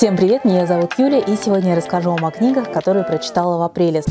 Всем привет, меня зовут Юля, и сегодня я расскажу вам о книгах, которые прочитала в апреле.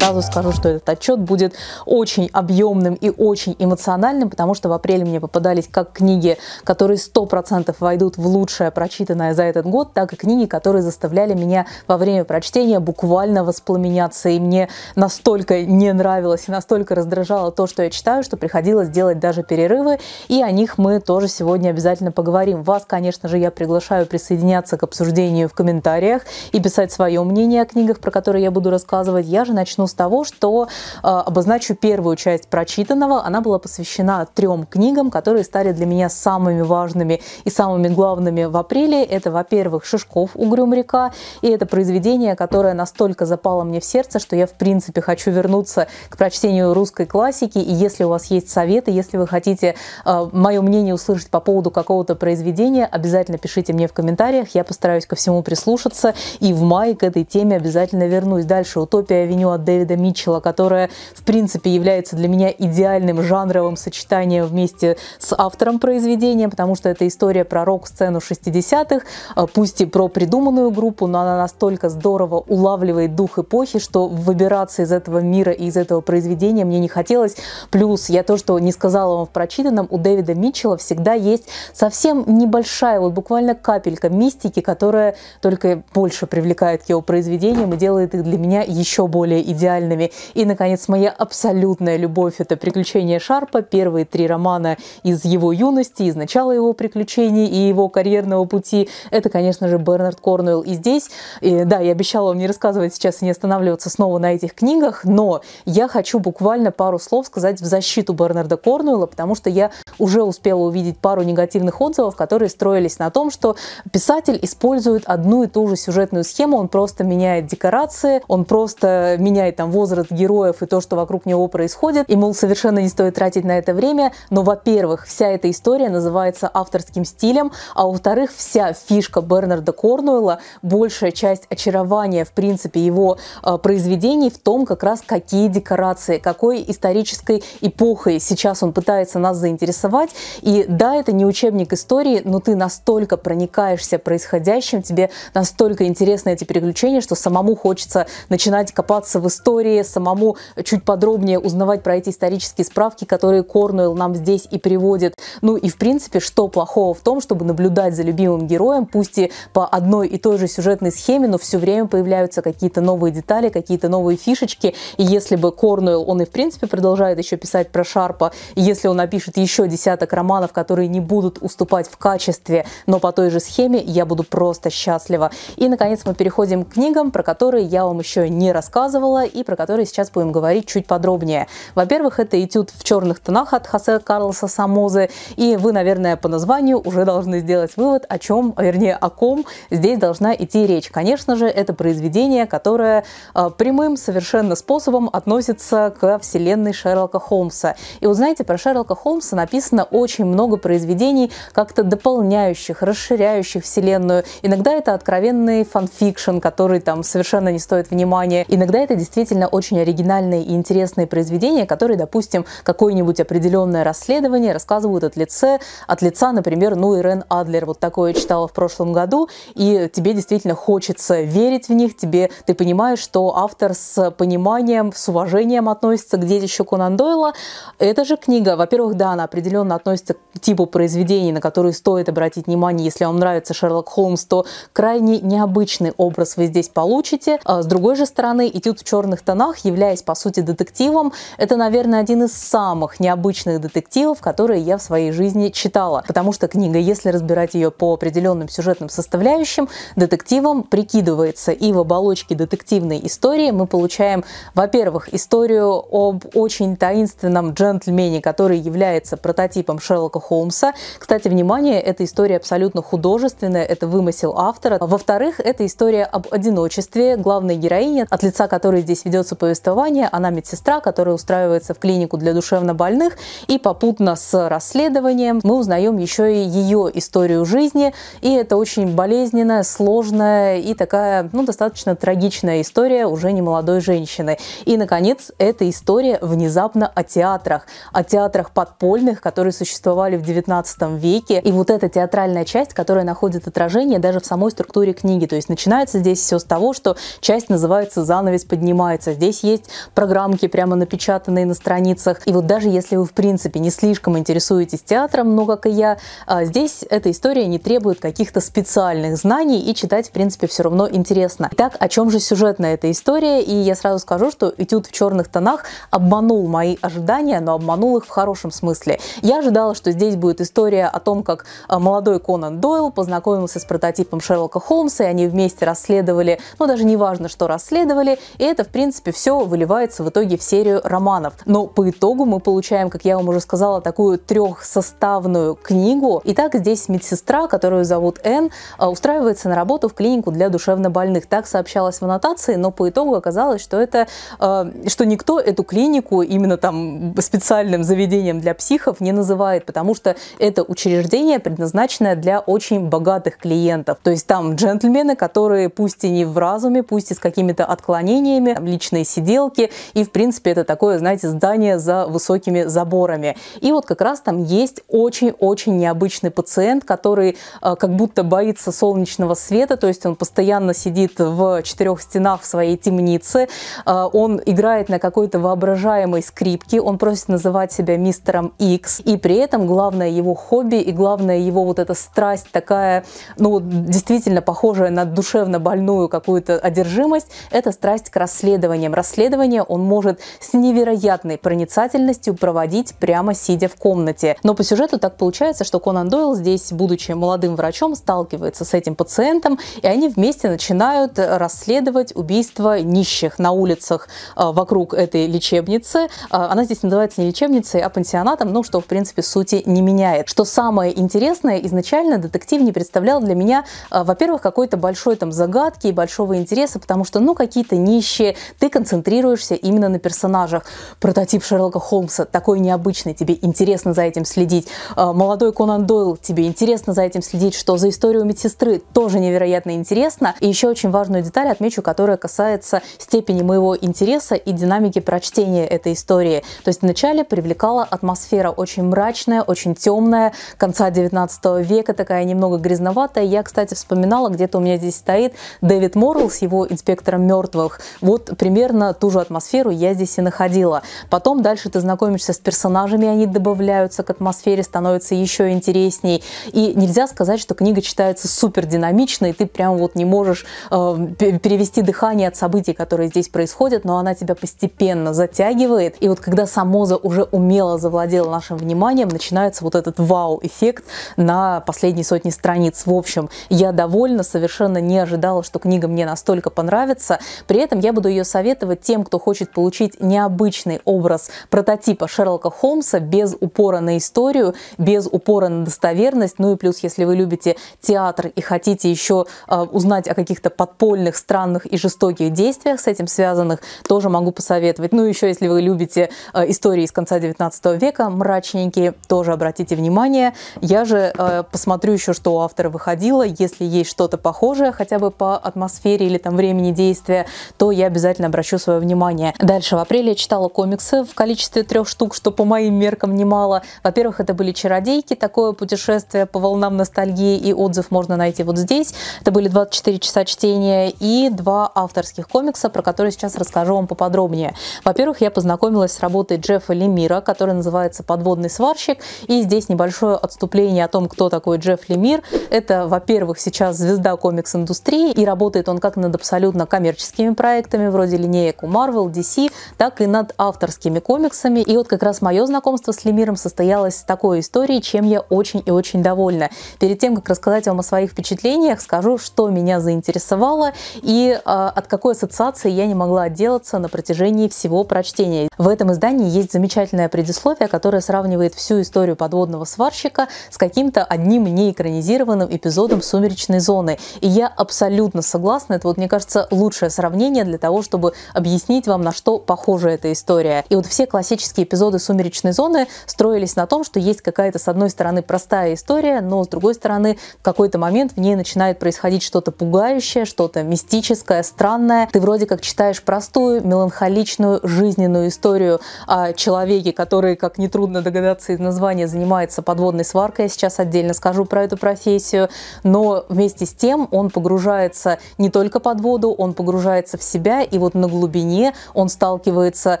Сразу скажу, что этот отчет будет очень объемным и очень эмоциональным, потому что в апреле мне попадались как книги, которые 100% войдут в лучшее прочитанное за этот год, так и книги, которые заставляли меня во время прочтения буквально воспламеняться. И мне настолько не нравилось и настолько раздражало то, что я читаю, что приходилось делать даже перерывы, и о них мы тоже сегодня обязательно поговорим. Вас, конечно же, я приглашаю присоединяться к обсуждению в комментариях и писать свое мнение о книгах, про которые я буду рассказывать. Я же начну с с того, что э, обозначу первую часть прочитанного. Она была посвящена трем книгам, которые стали для меня самыми важными и самыми главными в апреле. Это, во-первых, Шишков «Угрюм река», и это произведение, которое настолько запало мне в сердце, что я, в принципе, хочу вернуться к прочтению русской классики. И если у вас есть советы, если вы хотите э, мое мнение услышать по поводу какого-то произведения, обязательно пишите мне в комментариях. Я постараюсь ко всему прислушаться. И в мае к этой теме обязательно вернусь. Дальше «Утопия авеню» от Дэвида Дэвида Митчелла, которая, в принципе, является для меня идеальным жанровым сочетанием вместе с автором произведения, потому что это история про рок-сцену 60-х, а, пусть и про придуманную группу, но она настолько здорово улавливает дух эпохи, что выбираться из этого мира и из этого произведения мне не хотелось. Плюс я то, что не сказала вам в прочитанном, у Дэвида Митчелла всегда есть совсем небольшая, вот буквально капелька мистики, которая только больше привлекает к его произведениям и делает их для меня еще более идеальными идеальными. И, наконец, моя абсолютная любовь – это «Приключения Шарпа», первые три романа из его юности, из начала его приключений и его карьерного пути. Это, конечно же, Бернард Корнуэлл. И здесь, и, да, я обещала вам не рассказывать сейчас и не останавливаться снова на этих книгах, но я хочу буквально пару слов сказать в защиту Бернарда Корнуэлла, потому что я уже успела увидеть пару негативных отзывов, которые строились на том, что писатель использует одну и ту же сюжетную схему, он просто меняет декорации, он просто меняет там возраст героев и то, что вокруг него происходит, и, мол, совершенно не стоит тратить на это время, но, во-первых, вся эта история называется авторским стилем, а во-вторых, вся фишка Бернарда Корнуэлла, большая часть очарования, в принципе, его э, произведений в том, как раз какие декорации, какой исторической эпохой сейчас он пытается нас заинтересовать. И да, это не учебник истории, но ты настолько проникаешься происходящим, тебе настолько интересны эти переключения, что самому хочется начинать копаться в истории, истории, самому чуть подробнее узнавать про эти исторические справки, которые Корнуэлл нам здесь и приводит. Ну и в принципе, что плохого в том, чтобы наблюдать за любимым героем, пусть и по одной и той же сюжетной схеме, но все время появляются какие-то новые детали, какие-то новые фишечки. И если бы Корнуэлл, он и в принципе продолжает еще писать про Шарпа, и если он напишет еще десяток романов, которые не будут уступать в качестве, но по той же схеме, я буду просто счастлива. И, наконец, мы переходим к книгам, про которые я вам еще не рассказывала и про которые сейчас будем говорить чуть подробнее. Во-первых, это этюд в черных тонах от Хосе Карлоса Сомозы, и вы, наверное, по названию уже должны сделать вывод, о чем, вернее, о ком здесь должна идти речь. Конечно же, это произведение, которое э, прямым совершенно способом относится к вселенной Шерлока Холмса. И вот знаете, про Шерлока Холмса написано очень много произведений, как-то дополняющих, расширяющих вселенную. Иногда это откровенный фанфикшн, который там совершенно не стоит внимания. Иногда это действительно действительно очень оригинальные и интересные произведения, которые, допустим, какое-нибудь определенное расследование рассказывают от лица, от лица, например, ну, Ирен Адлер. Вот такое читала в прошлом году, и тебе действительно хочется верить в них, тебе, ты понимаешь, что автор с пониманием, с уважением относится к детищу Конан Дойла. Эта же книга, во-первых, да, она определенно относится к типу произведений, на которые стоит обратить внимание. Если вам нравится Шерлок Холмс, то крайне необычный образ вы здесь получите. А с другой же стороны, этюд в черных тонах тонах, являясь по сути детективом, это, наверное, один из самых необычных детективов, которые я в своей жизни читала. Потому что книга, если разбирать ее по определенным сюжетным составляющим, детективом прикидывается. И в оболочке детективной истории мы получаем, во-первых, историю об очень таинственном джентльмене, который является прототипом Шерлока Холмса. Кстати, внимание, эта история абсолютно художественная, это вымысел автора. Во-вторых, это история об одиночестве главной героини, от лица которой здесь здесь ведется повествование, она медсестра, которая устраивается в клинику для душевнобольных, и попутно с расследованием мы узнаем еще и ее историю жизни, и это очень болезненная, сложная и такая, ну, достаточно трагичная история уже не молодой женщины. И, наконец, эта история внезапно о театрах, о театрах подпольных, которые существовали в XIX веке. И вот эта театральная часть, которая находит отражение даже в самой структуре книги. То есть начинается здесь все с того, что часть называется «Занавес поднимается». Здесь есть программки, прямо напечатанные на страницах. И вот даже если вы, в принципе, не слишком интересуетесь театром, но, как и я, а, здесь эта история не требует каких-то специальных знаний, и читать, в принципе, все равно интересно. Итак, о чем же сюжетная эта история? И я сразу скажу, что «Этюд в черных тонах» обманул мои ожидания, но обманул их в хорошем смысле. Я ожидала, что здесь будет история о том, как а, молодой Конан Дойл познакомился с прототипом Шерлока Холмса, и они вместе расследовали, ну даже не важно, что расследовали, и это, в принципе, все выливается в итоге в серию романов. Но по итогу мы получаем, как я вам уже сказала, такую трехсоставную книгу. Итак, здесь медсестра, которую зовут Энн, а, устраивается на работу в клинику для душевнобольных. Так сообщалось в аннотации, но по итогу оказалось, что это, а, что никто эту клинику именно там специальным заведением для психов не называет, потому что это учреждение предназначенное для очень богатых клиентов. То есть там джентльмены, которые пусть и не в разуме, пусть и с какими-то отклонениями, личные сиделки, и в принципе это такое, знаете, здание за высокими заборами. И вот как раз там есть очень-очень необычный пациент, который э, как будто боится солнечного света, то есть он постоянно сидит в четырех стенах в своей темнице, э, он играет на какой-то воображаемой скрипке, он просит называть себя мистером X, и при этом главное его хобби и главное его вот эта страсть такая, ну действительно похожая на душевно больную какую-то одержимость, это страсть к расследованиям. Расследование он может с невероятной проницательностью проводить прямо сидя в комнате. Но по сюжету так получается, что Конан Дойл здесь, будучи молодым врачом, сталкивается с этим пациентом, и они вместе начинают расследовать убийство нищих на улицах э, вокруг этой лечебницы. Э, она здесь называется не лечебницей, а пансионатом, ну, что, в принципе, сути не меняет. Что самое интересное, изначально детектив не представлял для меня, э, во-первых, какой-то большой там загадки и большого интереса, потому что, ну, какие-то нищие, ты концентрируешься именно на персонажах. Прототип Шерлока Холмса такой необычный, тебе интересно за этим следить. А, молодой Конан Дойл, тебе интересно за этим следить, что за историю медсестры тоже невероятно интересно. И еще очень важную деталь отмечу, которая касается степени моего интереса и динамики прочтения этой истории. То есть вначале привлекала атмосфера очень мрачная, очень темная, конца 19 века, такая немного грязноватая. Я, кстати, вспоминала, где-то у меня здесь стоит Дэвид Моррелл с его инспектором мертвых. Вот примерно ту же атмосферу я здесь и находила. Потом дальше ты знакомишься с персонажами, они добавляются к атмосфере, становится еще интересней. И нельзя сказать, что книга читается супер динамично, и ты прям вот не можешь э, перевести дыхание от событий, которые здесь происходят, но она тебя постепенно затягивает. И вот когда Самоза уже умело завладела нашим вниманием, начинается вот этот вау-эффект на последние сотни страниц. В общем, я довольна, совершенно не ожидала, что книга мне настолько понравится. При этом я буду ее советовать тем, кто хочет получить необычный образ прототипа Шерлока Холмса без упора на историю, без упора на достоверность. Ну и плюс, если вы любите театр и хотите еще э, узнать о каких-то подпольных, странных и жестоких действиях с этим связанных, тоже могу посоветовать. Ну еще, если вы любите э, истории из конца 19 века, мрачненькие, тоже обратите внимание. Я же э, посмотрю еще, что у автора выходило. Если есть что-то похожее, хотя бы по атмосфере или там времени действия, то я обязательно обращу свое внимание. Дальше, в апреле я читала комиксы в количестве трех штук, что по моим меркам немало. Во-первых, это были «Чародейки», такое путешествие по волнам ностальгии, и отзыв можно найти вот здесь. Это были 24 часа чтения и два авторских комикса, про которые сейчас расскажу вам поподробнее. Во-первых, я познакомилась с работой Джеффа Лемира, который называется «Подводный сварщик», и здесь небольшое отступление о том, кто такой Джефф Лемир. Это, во-первых, сейчас звезда комикс-индустрии, и работает он как над абсолютно коммерческими проектами, вроде линеек у Marvel, DC, так и над авторскими комиксами. И вот как раз мое знакомство с Лемиром состоялось с такой историей, чем я очень и очень довольна. Перед тем, как рассказать вам о своих впечатлениях, скажу, что меня заинтересовало и э, от какой ассоциации я не могла отделаться на протяжении всего прочтения. В этом издании есть замечательное предисловие, которое сравнивает всю историю подводного сварщика с каким-то одним неэкранизированным эпизодом «Сумеречной зоны». И я абсолютно согласна. Это вот, мне кажется, лучшее сравнение для того, чтобы чтобы объяснить вам, на что похожа эта история. И вот все классические эпизоды «Сумеречной зоны» строились на том, что есть какая-то, с одной стороны, простая история, но с другой стороны, в какой-то момент в ней начинает происходить что-то пугающее, что-то мистическое, странное. Ты вроде как читаешь простую, меланхоличную, жизненную историю о человеке, который, как нетрудно догадаться из названия, занимается подводной сваркой. Я сейчас отдельно скажу про эту профессию. Но вместе с тем он погружается не только под воду, он погружается в себя, и вот на глубине он сталкивается,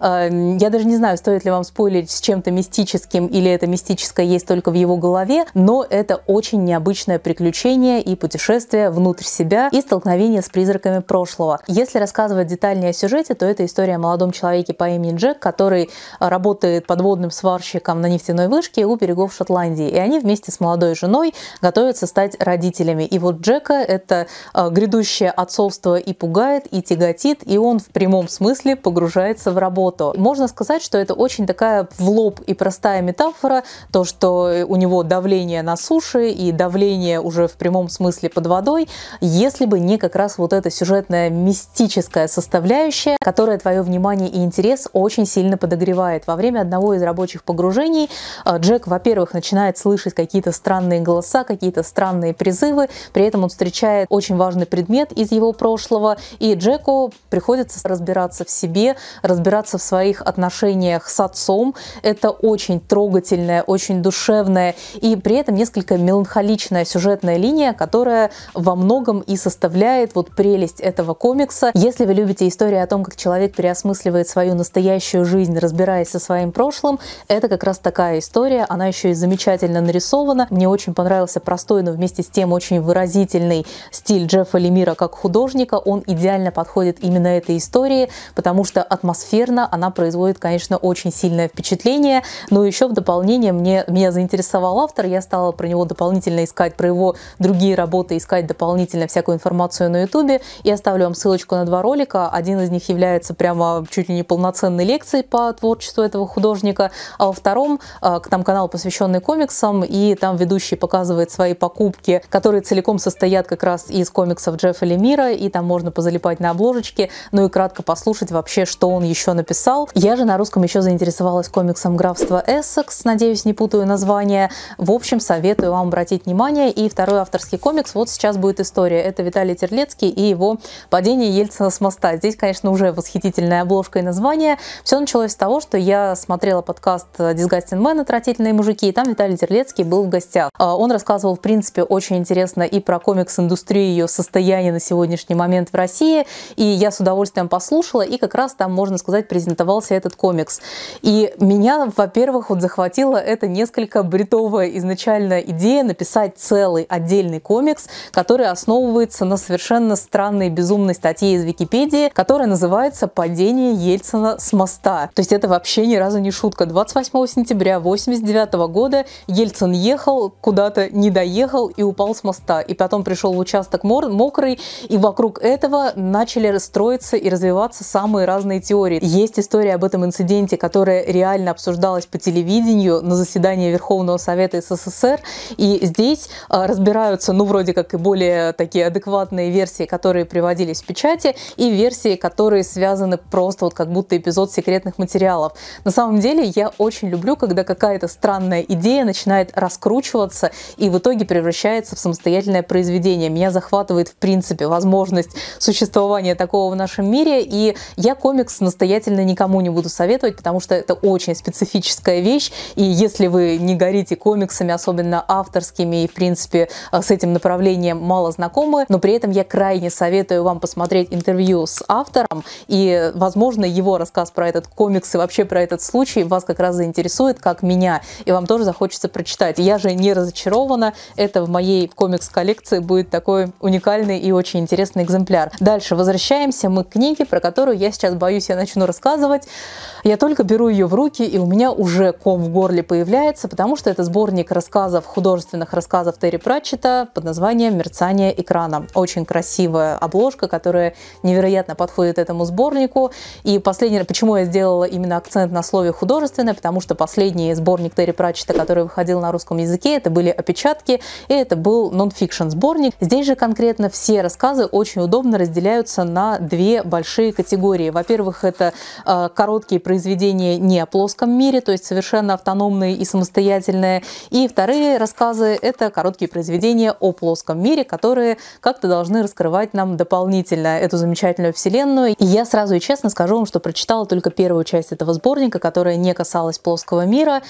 э, я даже не знаю, стоит ли вам спойлерить с чем-то мистическим, или это мистическое есть только в его голове, но это очень необычное приключение и путешествие внутрь себя и столкновение с призраками прошлого. Если рассказывать детальнее о сюжете, то это история о молодом человеке по имени Джек, который работает подводным сварщиком на нефтяной вышке у берегов Шотландии. И они вместе с молодой женой готовятся стать родителями. И вот Джека это э, грядущее отцовство и пугает, и тяготит, и он в прямом смысле погружается в работу. Можно сказать, что это очень такая в лоб и простая метафора, то, что у него давление на суше и давление уже в прямом смысле под водой, если бы не как раз вот эта сюжетная мистическая составляющая, которая твое внимание и интерес очень сильно подогревает. Во время одного из рабочих погружений э, Джек, во-первых, начинает слышать какие-то странные голоса, какие-то странные призывы, при этом он встречает очень важный предмет из его прошлого, и Джеку приходится разбираться в себе, разбираться в своих отношениях с отцом. Это очень трогательная, очень душевная и при этом несколько меланхоличная сюжетная линия, которая во многом и составляет вот прелесть этого комикса. Если вы любите истории о том, как человек переосмысливает свою настоящую жизнь, разбираясь со своим прошлым, это как раз такая история. Она еще и замечательно нарисована. Мне очень понравился простой, но вместе с тем очень выразительный стиль Джеффа Лемира как художника. Он идеально подходит именно этой истории, потому что атмосферно она производит, конечно, очень сильное впечатление. Но еще в дополнение мне, меня заинтересовал автор. Я стала про него дополнительно искать, про его другие работы, искать дополнительно всякую информацию на ютубе. И оставлю вам ссылочку на два ролика. Один из них является прямо чуть ли не полноценной лекцией по творчеству этого художника, а во втором а, там канал, посвященный комиксам, и там ведущий показывает свои покупки, которые целиком состоят как раз из комиксов Джеффа Лемира, и там можно позалипать на обложечке, ну и кратко послушать вообще, что он еще написал. Я же на русском еще заинтересовалась комиксом «Графство Эссекс», надеюсь, не путаю название. В общем, советую вам обратить внимание. И второй авторский комикс, вот сейчас будет история. Это Виталий Терлецкий и его «Падение Ельцина с моста». Здесь, конечно, уже восхитительная обложка и название. Все началось с того, что я смотрела подкаст «Disgusting Man. Отвратительные мужики», и там Виталий Терлецкий был в гостях. А, он рассказывал, в принципе, очень интересно и про комикс-индустрию, ее состояние на сегодняшний момент в России, и я с удовольствием послушала, и как раз там, можно сказать, презентовался этот комикс. И меня, во-первых, вот захватила эта несколько бредовая изначально идея написать целый отдельный комикс, который основывается на совершенно странной безумной статье из Википедии, которая называется «Падение Ельцина с моста». То есть это вообще ни разу не шутка. 28 сентября 1989 года Ельцин ехал, куда-то не доехал и упал с моста. И потом пришел в участок мокрый, и вокруг этого начали строиться и развиваться самые разные теории. Есть история об этом инциденте, которая реально обсуждалась по телевидению на заседании Верховного Совета СССР. И здесь а, разбираются, ну, вроде как и более такие адекватные версии, которые приводились в печати, и версии, которые связаны просто вот как будто эпизод секретных материалов. На самом деле я очень люблю, когда какая-то странная идея начинает раскручиваться и в итоге превращается в самостоятельное произведение. Меня захватывает, в принципе, возможность существования такого нашем мире, и я комикс настоятельно никому не буду советовать, потому что это очень специфическая вещь, и если вы не горите комиксами, особенно авторскими, и, в принципе, с этим направлением мало знакомы, но при этом я крайне советую вам посмотреть интервью с автором, и, возможно, его рассказ про этот комикс и вообще про этот случай вас как раз заинтересует, как меня, и вам тоже захочется прочитать. Я же не разочарована, это в моей комикс-коллекции будет такой уникальный и очень интересный экземпляр. Дальше возвращаемся мы к про которую я сейчас боюсь, я начну рассказывать. Я только беру ее в руки, и у меня уже ком в горле появляется, потому что это сборник рассказов, художественных рассказов Терри Пратчета под названием «Мерцание экрана». Очень красивая обложка, которая невероятно подходит этому сборнику. И последнее, почему я сделала именно акцент на слове «художественное», потому что последний сборник Терри Пратчета, который выходил на русском языке, это были опечатки, и это был нон-фикшн сборник. Здесь же конкретно все рассказы очень удобно разделяются на две большие категории. Во-первых, это э, короткие произведения не о плоском мире, то есть совершенно автономные и самостоятельные. И вторые рассказы – это короткие произведения о плоском мире, которые как-то должны раскрывать нам дополнительно эту замечательную вселенную. И я сразу и честно скажу вам, что прочитала только первую часть этого сборника, которая не касалась плоского мира,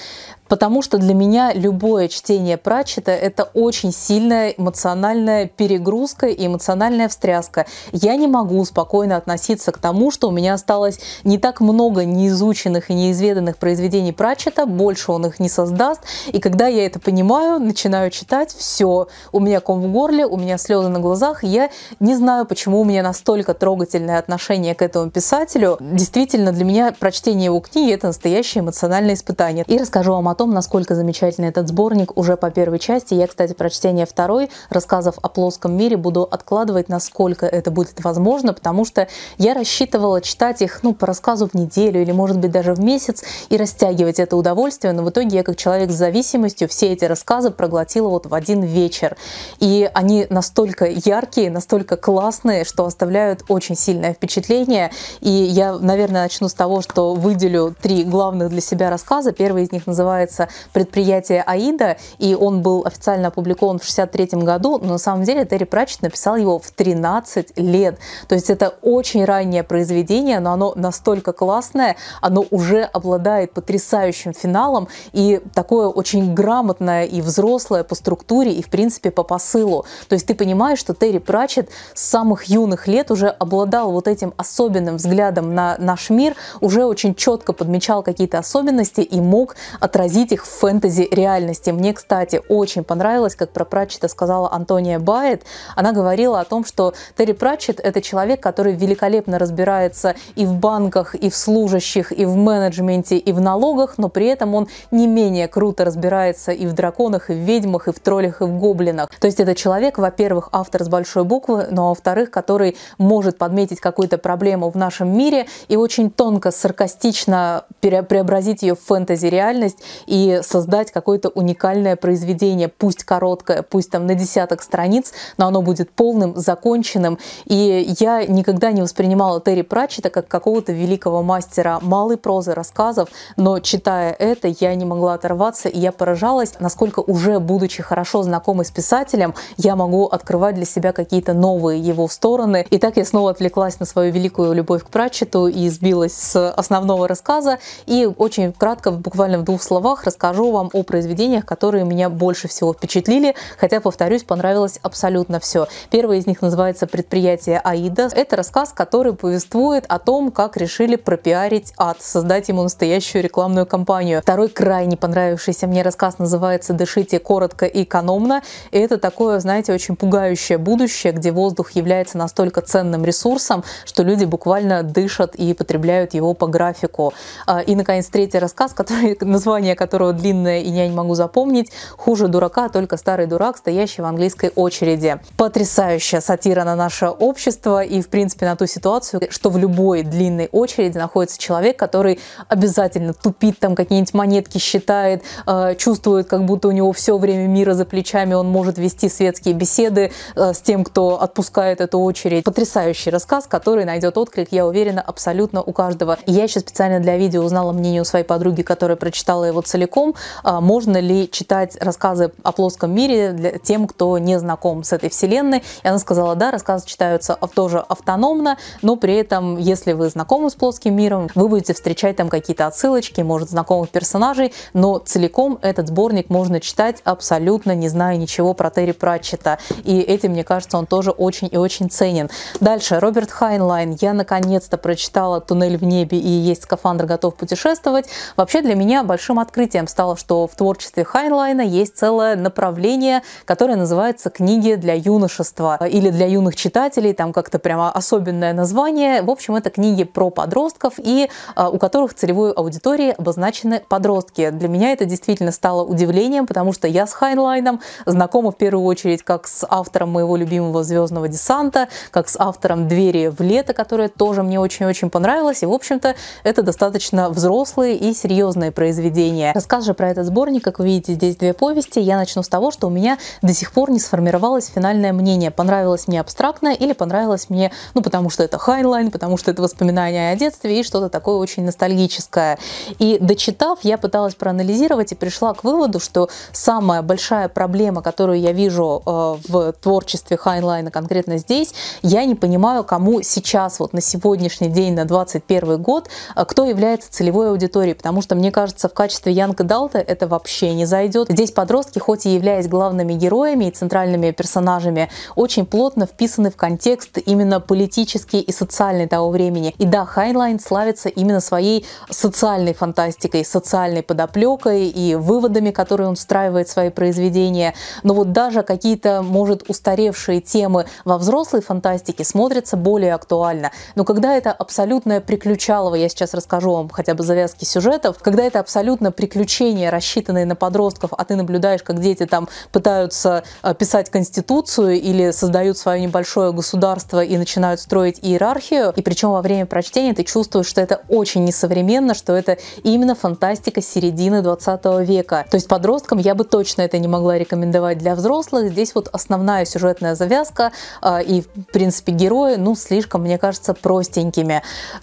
потому что для меня любое чтение Пратчета – это очень сильная эмоциональная перегрузка и эмоциональная встряска. Я не могу спокойно относиться к тому, что у меня осталось не так много неизученных и неизведанных произведений Пратчета, больше он их не создаст. И когда я это понимаю, начинаю читать, все, у меня ком в горле, у меня слезы на глазах, я не знаю, почему у меня настолько трогательное отношение к этому писателю. Действительно, для меня прочтение его книги – это настоящее эмоциональное испытание. И расскажу вам о том, насколько замечательный этот сборник уже по первой части. Я, кстати, прочтение второй рассказов о плоском мире буду откладывать, насколько это будет возможно, потому что я рассчитывала читать их ну, по рассказу в неделю или, может быть, даже в месяц и растягивать это удовольствие, но в итоге я, как человек с зависимостью, все эти рассказы проглотила вот в один вечер. И они настолько яркие, настолько классные, что оставляют очень сильное впечатление. И я, наверное, начну с того, что выделю три главных для себя рассказа. Первый из них называется «Предприятие Аида», и он был официально опубликован в 1963 году, но на самом деле Терри Пратчет написал его в 13 лет. То есть это очень раннее произведение, но оно настолько классное, оно уже обладает потрясающим финалом и такое очень грамотное и взрослое по структуре и, в принципе, по посылу. То есть ты понимаешь, что Терри Пратчет с самых юных лет уже обладал вот этим особенным взглядом на наш мир, уже очень четко подмечал какие-то особенности и мог отразить их в фэнтези реальности. Мне, кстати, очень понравилось, как про Пратчета сказала Антония Байет. Она говорила о том, что Терри Пратчет – это человек, который великолепно разбирается и в банках, и в служащих, и в менеджменте, и в налогах, но при этом он не менее круто разбирается и в драконах, и в ведьмах, и в троллях, и в гоблинах. То есть это человек, во-первых, автор с большой буквы, но во-вторых, который может подметить какую-то проблему в нашем мире и очень тонко, саркастично преобразить ее в фэнтези-реальность и создать какое-то уникальное произведение, пусть короткое, пусть там на десяток страниц, но оно будет полным, законченным. И я никогда не воспринимала Терри Пратчета как какого-то великого мастера малой прозы, рассказов, но читая это, я не могла оторваться, и я поражалась, насколько уже будучи хорошо знакомой с писателем, я могу открывать для себя какие-то новые его стороны. И так я снова отвлеклась на свою великую любовь к Пратчету и сбилась с основного рассказа. И очень кратко, буквально в двух словах, расскажу вам о произведениях, которые меня больше всего впечатлили, хотя, повторюсь, понравилось абсолютно все. Первый из них называется «Предприятие Аида». Это рассказ, который повествует о том, как решили пропиарить ад, создать ему настоящую рекламную кампанию. Второй крайне понравившийся мне рассказ называется «Дышите коротко и экономно». И это такое, знаете, очень пугающее будущее, где воздух является настолько ценным ресурсом, что люди буквально дышат и потребляют его по графику. А, и, наконец, третий рассказ, который, название которого длинное и я не могу запомнить. «Хуже дурака, только старый дурак, стоящий в английской очереди». Потрясающая сатира на наше общество и, в принципе, на ту ситуацию, что в любой длинной очереди находится человек, который обязательно тупит, там какие-нибудь монетки считает, э, чувствует, как будто у него все время мира за плечами, он может вести светские беседы э, с тем, кто отпускает эту очередь. Потрясающий рассказ, который найдет отклик, я уверена, абсолютно у каждого. И я еще специально для видео узнала мнение у своей подруги, которая прочитала его целиком. Э, можно ли читать рассказы о плоском мире для тем, кто не знаком с этой вселенной? И она сказала, да, рассказы читаются тоже автономно, но при этом, если вы знакомы с плоским миром, вы будете встречать там какие-то отсылочки, может, знакомых персонажей, но целиком этот сборник можно читать абсолютно не зная ничего про Терри Пратчетта. И этим, мне кажется, он тоже очень и очень ценен. Дальше, Роберт Хайнлайн. Я наконец-то прочитала «Туннель в небе» и «Есть скафандр, готов путешествовать». Вообще для меня большим открытием стало, что в творчестве Хайнлайна есть целое направление, которое называется «Книги для юношества» или для юных читателей, там как-то прямо особенное название. В общем, это книги про подростков и а, у которых целевой аудиторией обозначены подростки. Для меня это действительно стало удивлением, потому что я с Хайнлайном знакома в первую очередь как с автором моего любимого «Звездного десанта», как с автором «Двери в лето», которая тоже мне очень-очень понравилась. И, в общем-то, это достаточно взрослые и серьезные произведения. Рассказ же про этот сборник, как вы видите, здесь две повести. Я начну с того, что у меня до сих пор не сформировалось финальное мнение, понравилось мне абстрактно или понравилось мне ну, потому что это Хайнлайн, потому что это воспоминания о детстве и что-то такое очень ностальгическое. И дочитав, я пыталась проанализировать и пришла к выводу, что самая большая проблема, которую я вижу э, в творчестве Хайнлайна конкретно здесь, я не понимаю, кому сейчас, вот на сегодняшний день, на 21 год, э, кто является целевой аудиторией, потому что, мне кажется, в качестве young adult а это вообще не зайдет. Здесь подростки, хоть и являясь главными героями и центральными персонажами, очень плотно вписаны в контекст именно политический и социальный того времени. И да, Хайнлайн славится именно своей социальной фантастикой, социальной подоплекой и выводами, которые он встраивает в свои произведения. Но вот даже какие-то, может, устаревшие темы во взрослой фантастике смотрятся более актуально. Но когда это абсолютное приключалово, я сейчас расскажу вам хотя бы завязки сюжетов, когда это абсолютно приключения, рассчитанные на подростков, а ты наблюдаешь, как дети там пытаются э, писать конституцию или создают свое небольшое государство и начинают строить иерархию, и причем во время прочтения ты чувствуешь, что это очень несовременно, что это именно фантастика середины 20 века. То есть подросткам я бы точно это не могла рекомендовать для взрослых. Здесь вот основная сюжетная завязка э, и, в принципе, герои, ну, слишком, мне кажется, простенькими.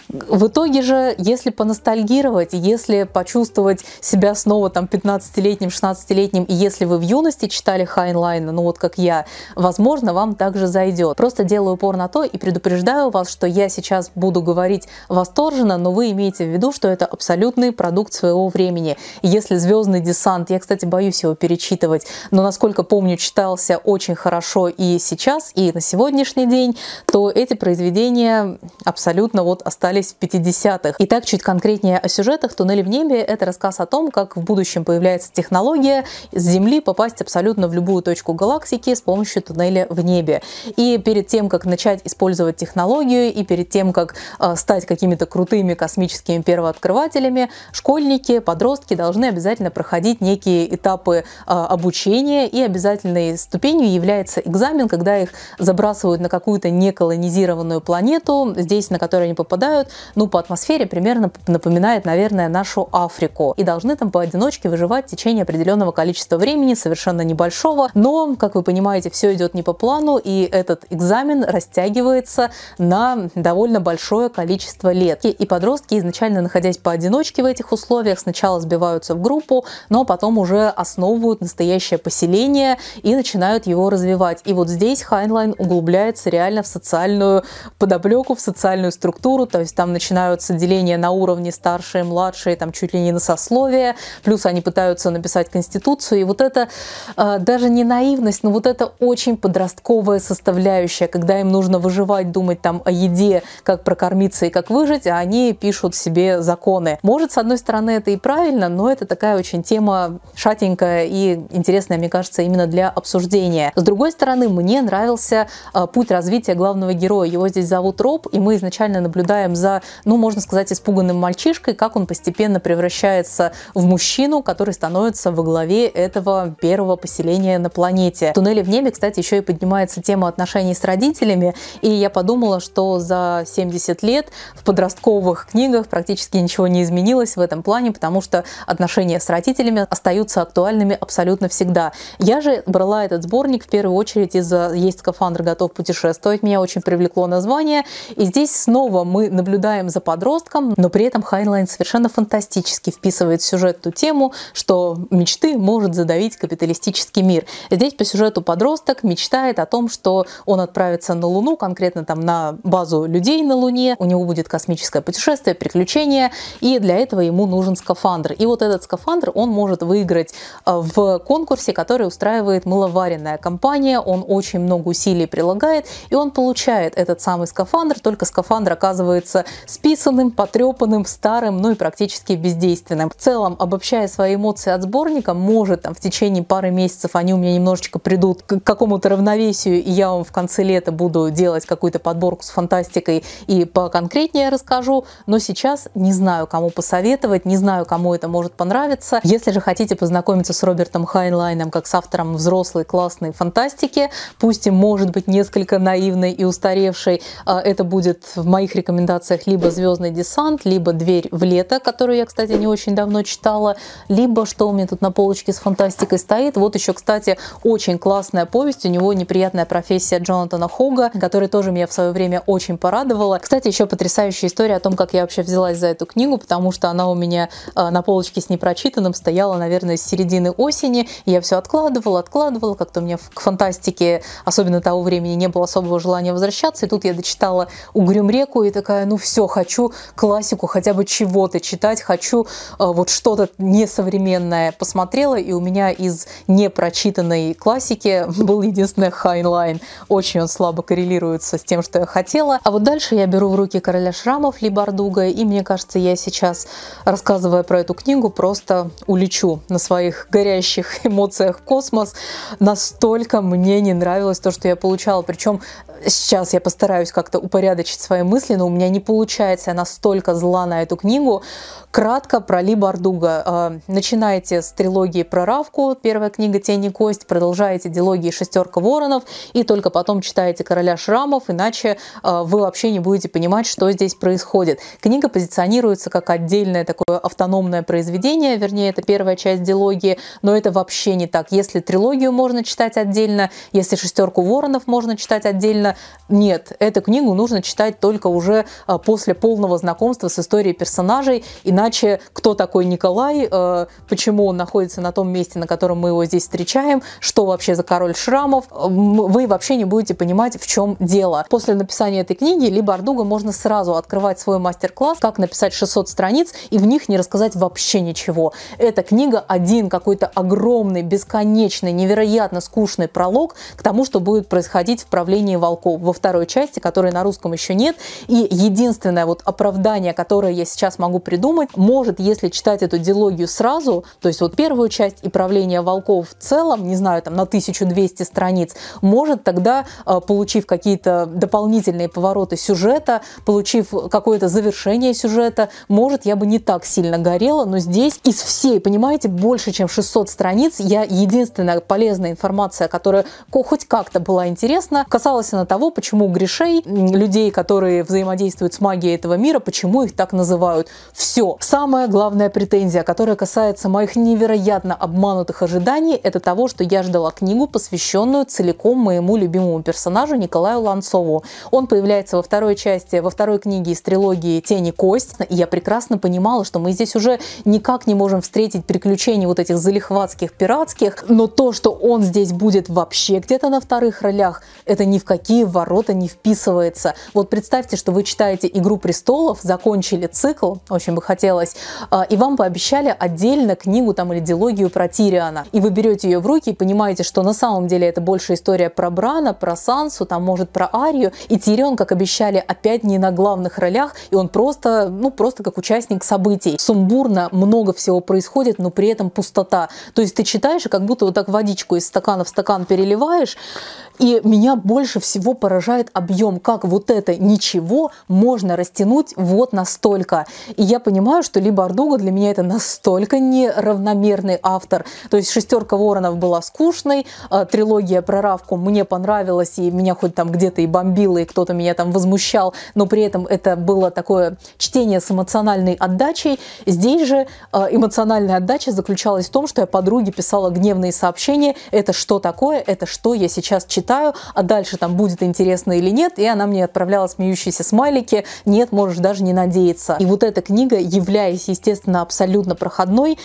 В итоге же, если поностальгировать, если почувствовать себя снова там 15-летним, 16-летним, и если вы в юности читали Хайнлайна, ну вот как я, возможно, вам также зайдет. Просто делаю упор на то и предупреждаю вас, что я сейчас буду говорить восторженно, но вы имеете в виду, что это абсолютный продукт своего времени. Если «Звездный десант», я, кстати, боюсь его перечитывать, но, насколько помню, читался очень хорошо и сейчас, и на сегодняшний день, то эти произведения абсолютно вот остались в 50-х. Итак, чуть конкретнее о сюжетах. «Туннели в небе» — это рассказ о том, как в будущем появляется технология с Земли попасть абсолютно в любую точку галактики с помощью туннеля в небе. И перед тем, как начать использовать технологию, и перед тем, как э, стать какими-то крутыми космическими первооткрывателями, школьники, подростки должны обязательно проходить некие этапы э, обучения, и обязательной ступенью является экзамен, когда их забрасывают на какую-то неколонизированную планету, здесь, на которую они попадают, ну, по атмосфере примерно напоминает, наверное, нашу Африку. И должны там поодиночке выживать в течение определенного количества времени, совершенно небольшого. Но, как вы понимаете, все идет не по плану, и этот экзамен растягивается на довольно большое количество лет. И подростки, изначально находясь поодиночке в этих условиях, сначала сбиваются в группу, но потом уже основывают настоящее поселение и начинают его развивать. И вот здесь Хайнлайн углубляется реально в социальную подоплеку, в социальную структуру, то есть там начинаются деления на уровне старшие, младшие, там чуть ли не на сословие, плюс они пытаются написать конституцию, и вот это э, даже не наивность, но вот это очень подростковая составляющая, когда им нужно выживать, думать там о еде, как прокормиться и как выжить, а они пишут себе законы. Может, с одной стороны, это и правильно, но это такая очень тема шатенькая и интересная, мне кажется, именно для обсуждения. С другой стороны, мне нравился э, путь развития главного героя. Его здесь зовут Роб, и мы изначально наблюдаем за, ну, можно сказать, испуганным мальчишкой, как он постепенно превращается в мужчину, который становится во главе этого первого поселения на планете. В «Туннеле в небе», кстати, еще и поднимается тема отношений с родителями, и я подумала, что за 70 лет в подростковых книгах практически ничего не изменилось в этом плане, потому что отношения с родителями остаются актуальными абсолютно всегда. Я же брала этот сборник в первую очередь из-за «Есть скафандр, готов путешествовать». Меня очень привлекло название. И здесь снова мы наблюдаем за подростком, но при этом Хайнлайн совершенно фантастически вписывает в сюжет ту тему, что мечты может задавить капиталистический мир. Здесь по сюжету подросток мечтает о том, что он отправится на Луну, конкретно там на базу людей на Луне, у него будет космическое путешествие, приключения, и для этого ему нужен скафандр. И вот этот скафандр он может выиграть э, в конкурсе, который устраивает мыловаренная компания, он очень много усилий прилагает, и он получает этот самый скафандр, только скафандр оказывается списанным, потрепанным, старым, ну и практически бездейственным. В целом, обобщая свои эмоции от сборника, может там в течение пары месяцев они у меня немножечко придут к какому-то равновесию, и я вам в конце лета буду делать какую-то подборку с фантастикой и поконкретнее расскажу, но сейчас не знаю, кому посоветовать, не знаю, кому это может понравиться. Если же хотите познакомиться с Робертом Хайнлайном как с автором взрослой классной фантастики, пусть и может быть несколько наивной и устаревшей, а, это будет в моих рекомендациях либо «Звездный десант», либо «Дверь в лето», которую я, кстати, не очень давно читала, либо что у меня тут на полочке с фантастикой стоит. Вот еще, кстати, очень классная повесть. У него неприятная профессия Джонатана Хога, который тоже меня меня в свое время очень порадовала. Кстати, еще потрясающая история о том, как я вообще взялась за эту книгу, потому что она у меня э, на полочке с непрочитанным стояла, наверное, с середины осени. Я все откладывала, откладывала, как-то у меня к фантастике, особенно того времени, не было особого желания возвращаться. И тут я дочитала «Угрюм реку» и такая, ну все, хочу классику хотя бы чего-то читать, хочу э, вот что-то несовременное. Посмотрела, и у меня из непрочитанной классики был единственный Хайнлайн. Очень он слабо коррелируется с тем, что я хотела. А вот дальше я беру в руки «Короля шрамов» Ли Бардуго, и мне кажется, я сейчас, рассказывая про эту книгу, просто улечу на своих горящих эмоциях в космос. Настолько мне не нравилось то, что я получала. Причем сейчас я постараюсь как-то упорядочить свои мысли, но у меня не получается, настолько зла на эту книгу. Кратко про Ли Бардуга. А, начинаете с трилогии про Равку, первая книга «Тень и кость», продолжаете дилогии «Шестерка воронов», и только потом читаете «Короля шрамов», иначе а, вы вообще не будете понимать, что здесь происходит. Книга позиционируется как отдельное такое автономное произведение, вернее, это первая часть дилогии, но это вообще не так. Если трилогию можно читать отдельно, если «Шестерку воронов» можно читать отдельно, нет, эту книгу нужно читать только уже а, после полного знакомства с историей персонажей, иначе кто такой Николай, а, почему он находится на том месте, на котором мы его здесь встречаем, что вообще за король шрамов, вы вообще не будете понимать, в чем дело. После написания этой книги либо Ардуга можно сразу открывать свой мастер-класс, как написать 600 страниц, и в них не рассказать вообще ничего. Эта книга один какой-то огромный, бесконечный, невероятно скучный пролог к тому, что будет происходить в правлении волков во второй части, которой на русском еще нет. И единственное вот оправдание, которое я сейчас могу придумать, может, если читать эту дилогию сразу, то есть вот первую часть и правление волков в целом, не знаю, там на 1200 страниц, может тогда, а, получив какие-то дополнительные повороты сюжета, получив какое-то завершение сюжета, может, я бы не так сильно горела, но здесь из всей, понимаете, больше, чем 600 страниц, я единственная полезная информация, которая хоть как-то была интересна, касалась она того, почему грешей, людей, которые взаимодействуют с магией этого мира, почему их так называют. Все. Самая главная претензия, которая касается моих невероятно обманутых ожиданий, это того, что я ждала книгу, посвященную целиком моему любимому персонажу Николаю Ланцову. Он появляется во второй части, во второй книге из трилогии «Тени кость», и я прекрасно понимала, что мы здесь уже никак не можем встретить приключений вот этих залихватских, пиратских, но то, что он здесь будет вообще где-то на вторых ролях, это ни в какие ворота не вписывается. Вот представьте, что вы читаете «Игру престолов», закончили цикл, очень бы хотелось, а, и вам пообещали отдельно книгу там или дилогию про Тириана. И вы берете ее в руки и понимаете, что на самом деле это больше история про Брана, про Сансу, там может про Арию. И Тирион, как обещали, опять не на главных ролях, и он просто, ну просто как участник событий. Сумбурно, много всего происходит, но при этом пустота. То есть ты читаешь и как будто вот так водичку из стакана в стакан переливаешь, и меня больше всего поражает объем, как вот это ничего можно растянуть вот настолько. И я понимаю, что либо Ардуга для меня это настолько неравномерный автор. То есть «Шестерка воронов» была скучной, а трилогия про Равку мне понравилась, и меня хоть там где-то и бомбило, и кто-то меня там возмущал, но при этом это было такое чтение с эмоциональной отдачей. Здесь же а, эмоциональная отдача заключалась в том, что я подруге писала гневные сообщения, это что такое, это что я сейчас читаю, читаю, а дальше там будет интересно или нет, и она мне отправляла смеющиеся смайлики, нет, можешь даже не надеяться. И вот эта книга, являясь, естественно, абсолютно проходной,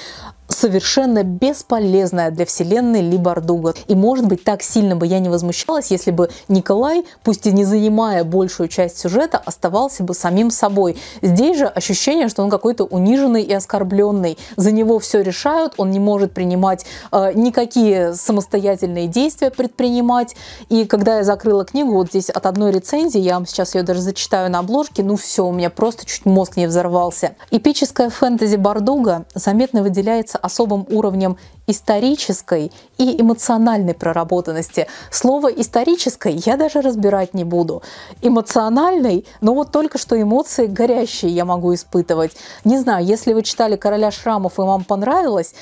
совершенно бесполезная для вселенной Ли Бардуга. И, может быть, так сильно бы я не возмущалась, если бы Николай, пусть и не занимая большую часть сюжета, оставался бы самим собой. Здесь же ощущение, что он какой-то униженный и оскорбленный. За него все решают, он не может принимать э, никакие самостоятельные действия предпринимать. И когда я закрыла книгу, вот здесь от одной рецензии, я вам сейчас ее даже зачитаю на обложке, ну все, у меня просто чуть мозг не взорвался. Эпическая фэнтези Бардуга заметно выделяется отличается особым уровнем исторической и эмоциональной проработанности. Слово «исторической» я даже разбирать не буду. Эмоциональной, но вот только что эмоции горящие я могу испытывать. Не знаю, если вы читали «Короля шрамов» и вам понравилось,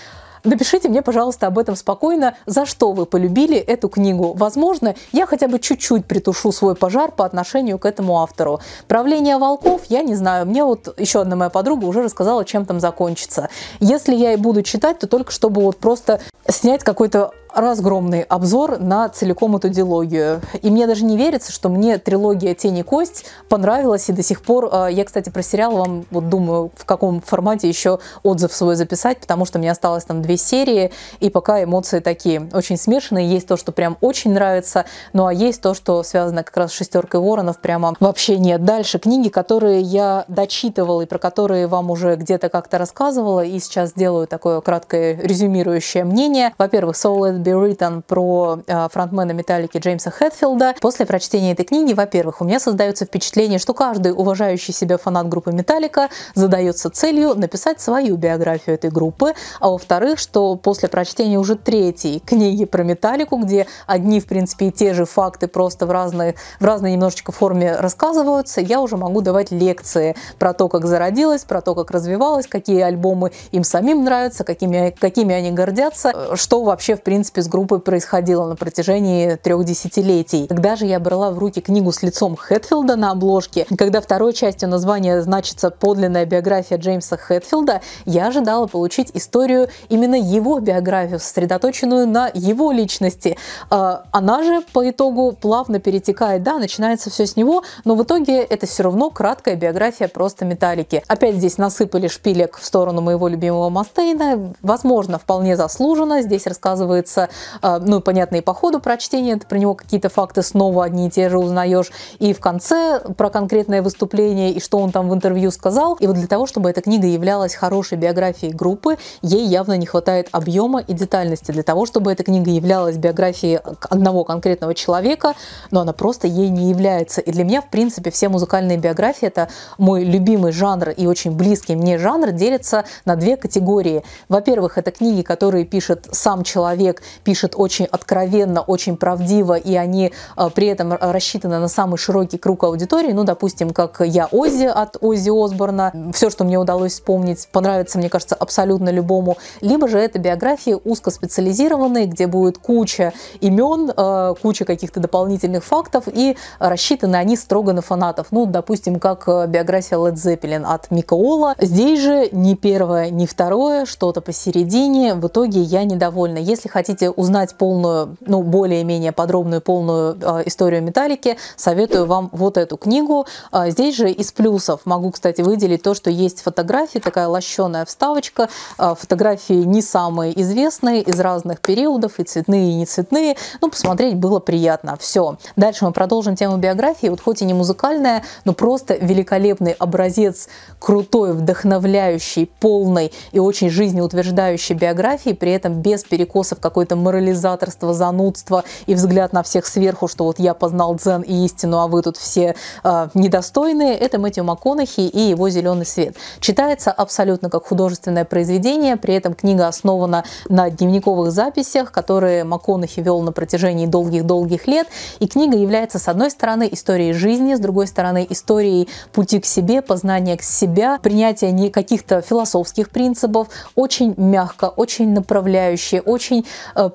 Напишите мне, пожалуйста, об этом спокойно, за что вы полюбили эту книгу. Возможно, я хотя бы чуть-чуть притушу свой пожар по отношению к этому автору. «Правление волков» я не знаю. Мне вот еще одна моя подруга уже рассказала, чем там закончится. Если я и буду читать, то только чтобы вот просто снять какой-то разгромный обзор на целиком эту дилогию. И мне даже не верится, что мне трилогия «Тень и кость» понравилась, и до сих пор... Э, я, кстати, про сериал вам вот думаю, в каком формате еще отзыв свой записать, потому что мне осталось там две серии, и пока эмоции такие очень смешанные. Есть то, что прям очень нравится, ну а есть то, что связано как раз с «Шестеркой воронов», прямо вообще нет. Дальше книги, которые я дочитывала и про которые вам уже где-то как-то рассказывала, и сейчас сделаю такое краткое резюмирующее мнение. Во-первых, Soul Be Written про э, фронтмена Металлики Джеймса Хэтфилда. После прочтения этой книги, во-первых, у меня создается впечатление, что каждый уважающий себя фанат группы Металлика задается целью написать свою биографию этой группы, а во-вторых, что после прочтения уже третьей книги про Металлику, где одни, в принципе, и те же факты просто в разной, в разной немножечко форме рассказываются, я уже могу давать лекции про то, как зародилась, про то, как развивалась, какие альбомы им самим нравятся, какими, какими они гордятся, что вообще, в принципе, с группой происходило на протяжении трех десятилетий. Когда же я брала в руки книгу с лицом Хэтфилда на обложке, когда второй частью названия значится подлинная биография Джеймса Хэтфилда, я ожидала получить историю именно его биографию, сосредоточенную на его личности. А, она же по итогу плавно перетекает, да, начинается все с него, но в итоге это все равно краткая биография просто металлики. Опять здесь насыпали шпилек в сторону моего любимого Мастейна, возможно, вполне заслуженно. Здесь рассказывается, а, ну, понятно, и по ходу прочтения ты про него какие-то факты снова одни и те же узнаешь, и в конце про конкретное выступление, и что он там в интервью сказал. И вот для того, чтобы эта книга являлась хорошей биографией группы, ей явно не хватает объема и детальности. Для того, чтобы эта книга являлась биографией одного конкретного человека, но она просто ей не является. И для меня, в принципе, все музыкальные биографии — это мой любимый жанр и очень близкий мне жанр, делится на две категории. Во-первых, это книги, которые пишет сам человек, пишет очень откровенно, очень правдиво, и они э, при этом рассчитаны на самый широкий круг аудитории. Ну, допустим, как «Я Оззи» от Оззи Осборна. Все, что мне удалось вспомнить, понравится, мне кажется, абсолютно любому. Либо же это биографии узкоспециализированные, где будет куча имен, э, куча каких-то дополнительных фактов, и рассчитаны они строго на фанатов. Ну, допустим, как э, биография Led Zeppelin от Мика Ола. Здесь же ни первое, ни второе, что-то посередине. В итоге я недовольна. Если хотите узнать полную, ну, более-менее подробную, полную э, историю Металлики, советую вам вот эту книгу. Э, здесь же из плюсов могу, кстати, выделить то, что есть фотографии, такая лощеная вставочка. Э, фотографии не самые известные, из разных периодов, и цветные, и не цветные. Ну, посмотреть было приятно. Все. Дальше мы продолжим тему биографии. Вот хоть и не музыкальная, но просто великолепный образец крутой, вдохновляющий, полной и очень жизнеутверждающей биографии, при этом без перекосов какой-то морализаторства, занудства и взгляд на всех сверху, что вот я познал дзен и истину, а вы тут все э, недостойные, это Мэтью МакКонахи и его «Зеленый свет». Читается абсолютно как художественное произведение, при этом книга основана на дневниковых записях, которые МакКонахи вел на протяжении долгих-долгих лет, и книга является, с одной стороны, историей жизни, с другой стороны, историей пути к себе, познания к себя, принятия не каких-то философских принципов, очень мягко, очень направляющая, очень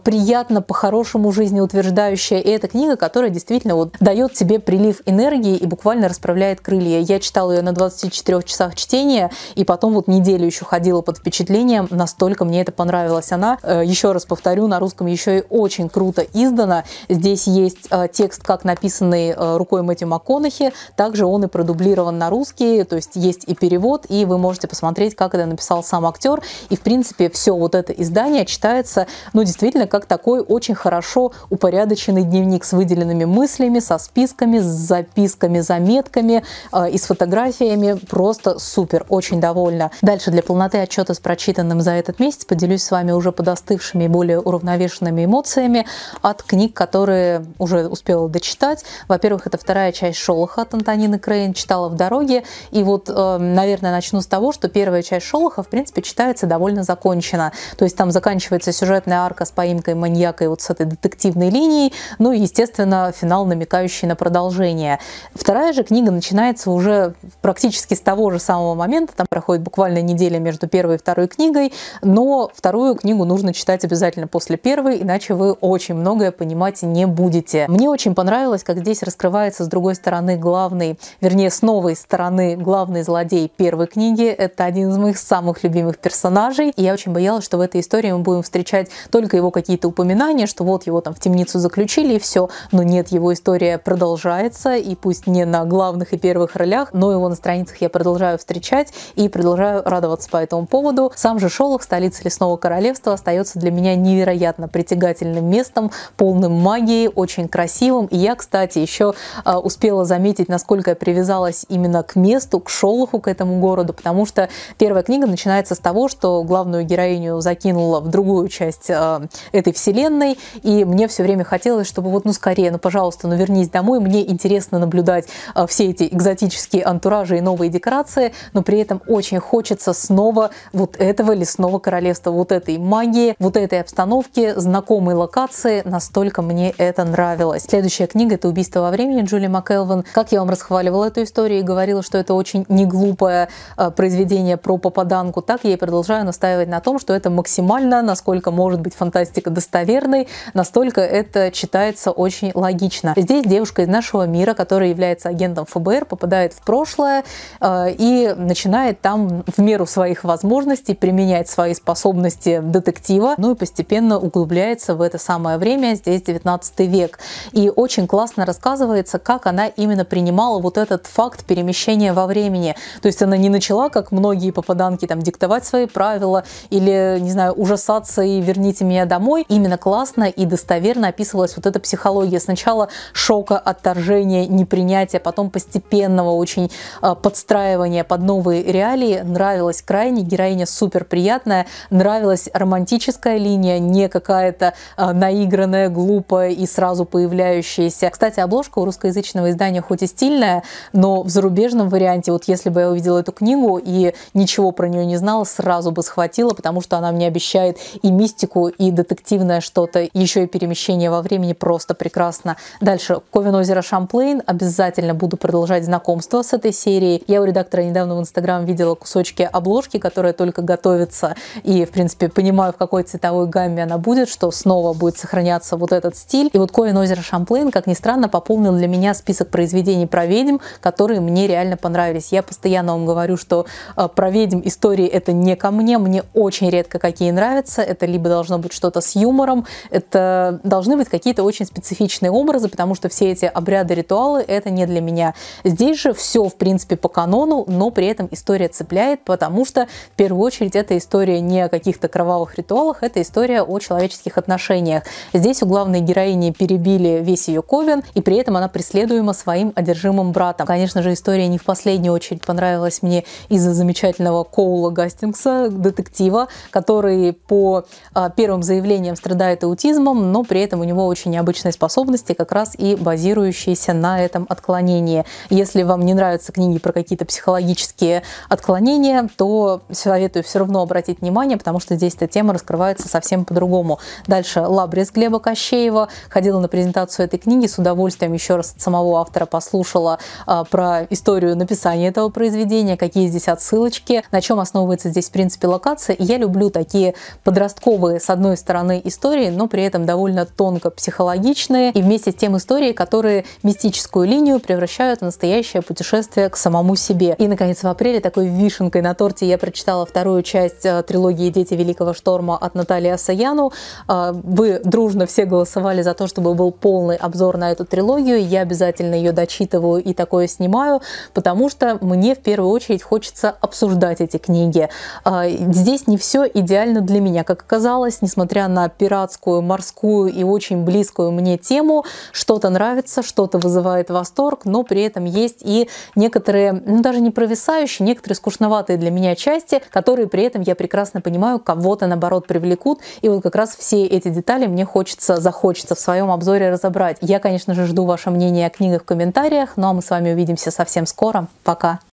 приятно, по-хорошему жизнеутверждающая. И это книга, которая действительно вот дает тебе прилив энергии и буквально расправляет крылья. Я читала ее на 24 часах чтения, и потом вот неделю еще ходила под впечатлением, настолько мне это понравилось. Она, э, еще раз повторю, на русском еще и очень круто издана. Здесь есть э, текст, как написанный э, рукой Мэтью МакКонахи, также он и продублирован на русский, то есть есть и перевод, и вы можете посмотреть, как это написал сам актер. И, в принципе, все вот это издание читается, ну, действительно, как такой очень хорошо упорядоченный дневник с выделенными мыслями, со списками, с записками, заметками э, и с фотографиями. Просто супер, очень довольна. Дальше для полноты отчета с прочитанным за этот месяц поделюсь с вами уже подостывшими более уравновешенными эмоциями от книг, которые уже успела дочитать. Во-первых, это вторая часть Шолоха от Антонины Крейн, читала в дороге. И вот, э, наверное, начну с того, что первая часть Шолоха, в принципе, читается довольно закончена. То есть там заканчивается сюжетная арка с поимкой маньяка и вот с этой детективной линией, ну и, естественно, финал, намекающий на продолжение. Вторая же книга начинается уже практически с того же самого момента, там проходит буквально неделя между первой и второй книгой, но вторую книгу нужно читать обязательно после первой, иначе вы очень многое понимать не будете. Мне очень понравилось, как здесь раскрывается с другой стороны главный, вернее, с новой стороны главный злодей первой книги. Это один из моих самых любимых персонажей. И я очень боялась, что в этой истории мы будем встречать только его него какие-то упоминания, что вот его там в темницу заключили и все. Но нет, его история продолжается, и пусть не на главных и первых ролях, но его на страницах я продолжаю встречать и продолжаю радоваться по этому поводу. Сам же Шолох, столица Лесного Королевства, остается для меня невероятно притягательным местом, полным магии, очень красивым. И я, кстати, еще а, успела заметить, насколько я привязалась именно к месту, к Шолоху, к этому городу, потому что первая книга начинается с того, что главную героиню закинула в другую часть э, этой вселенной, и мне все время хотелось, чтобы вот, ну, скорее, ну, пожалуйста, ну, вернись домой, мне интересно наблюдать э, все эти экзотические антуражи и новые декорации, но при этом очень хочется снова вот этого лесного королевства, вот этой магии, вот этой обстановки, знакомой локации, настолько мне это нравилось. Следующая книга — это «Убийство во времени» Джули МакЭлвин. Как я вам расхваливала эту историю и говорила, что это очень неглупое э, произведение про попаданку, так я и продолжаю настаивать на том, что это максимально, насколько может быть фантастика достоверной, настолько это читается очень логично. Здесь девушка из нашего мира, которая является агентом ФБР, попадает в прошлое э, и начинает там в меру своих возможностей применять свои способности детектива, ну и постепенно углубляется в это самое время, здесь 19 век. И очень классно рассказывается, как она именно принимала вот этот факт перемещения во времени. То есть она не начала, как многие попаданки, там, диктовать свои правила или, не знаю, ужасаться и верните меня домой. Именно классно и достоверно описывалась вот эта психология. Сначала шока, отторжения, непринятия, потом постепенного очень а, подстраивания под новые реалии. Нравилась крайне, героиня супер приятная, нравилась романтическая линия, не какая-то а, наигранная, глупая и сразу появляющаяся. Кстати, обложка у русскоязычного издания хоть и стильная, но в зарубежном варианте, вот если бы я увидела эту книгу и ничего про нее не знала, сразу бы схватила, потому что она мне обещает и мистику, и детективное что-то, еще и перемещение во времени просто прекрасно. Дальше, Ковен озеро Шамплейн. Обязательно буду продолжать знакомство с этой серией. Я у редактора недавно в Инстаграм видела кусочки обложки, которая только готовится, и, в принципе, понимаю, в какой цветовой гамме она будет, что снова будет сохраняться вот этот стиль. И вот Ковен озеро Шамплейн, как ни странно, пополнил для меня список произведений про ведьм, которые мне реально понравились. Я постоянно вам говорю, что э, про ведьм истории это не ко мне, мне очень редко какие нравятся, это либо должно быть что-то с юмором, это должны быть какие-то очень специфичные образы, потому что все эти обряды, ритуалы это не для меня. Здесь же все в принципе по канону, но при этом история цепляет, потому что в первую очередь эта история не о каких-то кровавых ритуалах, это история о человеческих отношениях. Здесь у главной героини перебили весь ее ковен, и при этом она преследуема своим одержимым братом. Конечно же, история не в последнюю очередь понравилась мне из-за замечательного Коула Гастингса, детектива, который по а, первым заявлениям страдает аутизмом, но при этом у него очень необычные способности, как раз и базирующиеся на этом отклонении. Если вам не нравятся книги про какие-то психологические отклонения, то советую все равно обратить внимание, потому что здесь эта тема раскрывается совсем по-другому. Дальше «Лабрис» Глеба Кощеева. Ходила на презентацию этой книги, с удовольствием еще раз от самого автора послушала а, про историю написания этого произведения, какие здесь отсылочки, на чем основывается здесь, в принципе, локация. И я люблю такие подростковые, с одной стороны, истории, но при этом довольно тонко психологичные, и вместе с тем истории, которые мистическую линию превращают в настоящее путешествие к самому себе. И, наконец, в апреле такой вишенкой на торте я прочитала вторую часть э, трилогии «Дети Великого шторма» от Натальи Асаяну. Э, вы дружно все голосовали за то, чтобы был полный обзор на эту трилогию. Я обязательно ее дочитываю и такое снимаю, потому что мне в первую очередь хочется обсуждать эти книги. А, здесь не все идеально для меня, как оказалось, несмотря на пиратскую, морскую и очень близкую мне тему, что-то нравится, что-то вызывает восторг, но при этом есть и некоторые, ну даже не провисающие, некоторые скучноватые для меня части, которые при этом я прекрасно понимаю, кого-то наоборот привлекут, и вот как раз все эти детали мне хочется, захочется в своем обзоре разобрать. Я, конечно же, жду ваше мнение о книгах в комментариях, ну а мы с вами увидимся совсем скоро. Пока!